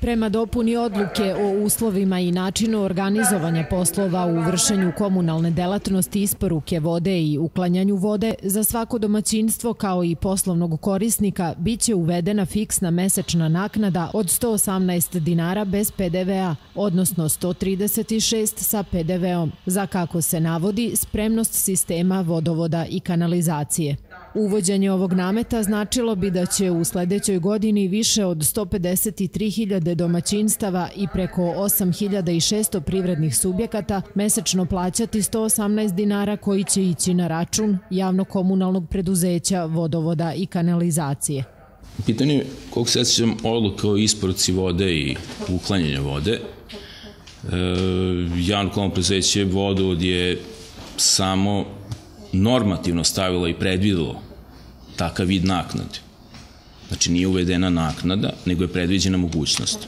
Prema dopuni odluke o uslovima i načinu organizovanja poslova u vršenju komunalne delatnosti isporuke vode i uklanjanju vode, za svako domaćinstvo kao i poslovnog korisnika biće uvedena fiksna mesečna naknada od 118 dinara bez PDV-a, odnosno 136 sa PDV-om, za kako se navodi spremnost sistema vodovoda i kanalizacije. Uvođenje ovog nameta značilo bi da će u sledećoj godini više od 153.000 domaćinstava i preko 8.600 privrednih subjekata mesečno plaćati 118 dinara koji će ići na račun javno-komunalnog preduzeća vodovoda i kanalizacije. Pitanje je koliko se sećam odluka o isporuci vode i uklanjanje vode. E, javno komunalno preduzeće vodovod je samo normativno stavilo i predvidelo takav vid naknade. Znači nije uvedena naknada, nego je predviđena mogućnost.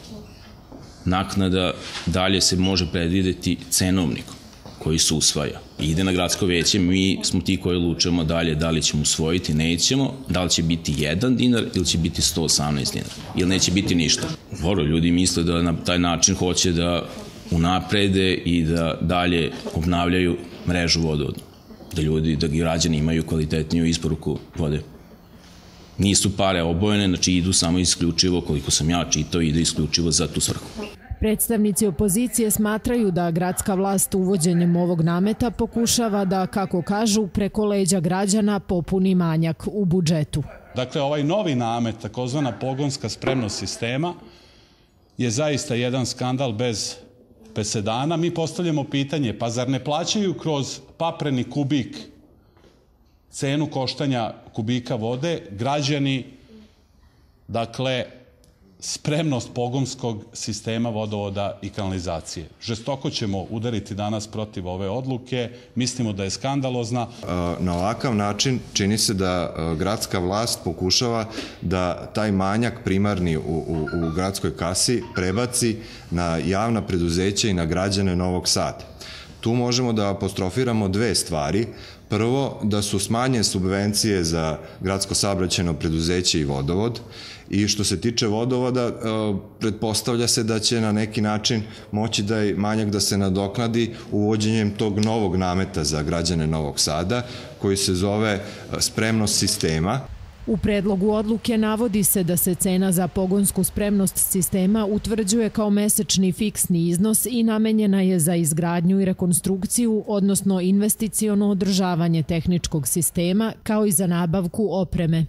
Naknada dalje se može predvideti cenovnikom koji se usvaja. Ide na gradsko veće, mi smo ti koji lučemo dalje da li ćemo usvojiti, nećemo, da li će biti 1 dinar ili će biti 118 dinara, ili neće biti ništa. Voro, ljudi misle da na taj način hoće da unaprede i da dalje obnavljaju mrežu vodovodnu da ljudi, da građani imaju kvalitetniju isporuku vode. Nisu pare obojene, znači idu samo isključivo, koliko sam ja čitao, ide isključivo za tu svrhu. Predstavnici opozicije smatraju da gradska vlast uvođenjem ovog nameta pokušava da, kako kažu, preko leđa građana popuni manjak u budžetu. Dakle, ovaj novi namet, takozvana pogonska spremnost sistema, je zaista jedan skandal bez pesedana, mi postavljamo pitanje, pa zar ne plaćaju kroz papreni kubik cenu koštanja kubika vode građani, dakle, spremnost pogonskog sistema vodovoda i kanalizacije. Žestoko ćemo udariti danas protiv ove odluke, mislimo da je skandalozna. Na ovakav način čini se da gradska vlast pokušava da taj manjak primarni u, u, u gradskoj kasi prebaci na javna preduzeća i na građane Novog Sada. Tu možemo da apostrofiramo dve stvari. Prvo, da su smanje subvencije za gradsko saobraćeno preduzeće i vodovod i što se tiče vodovoda, e, pretpostavlja se da će na neki način moći da je manjak da se nadoknadi uvođenjem tog novog nameta za građane Novog Sada, koji se zove e, spremnost sistema. U predlogu odluke navodi se da se cena za pogonsku spremnost sistema utvrđuje kao mesečni fiksni iznos i namenjena je za izgradnju i rekonstrukciju, odnosno investiciono održavanje tehničkog sistema, kao i za nabavku opreme.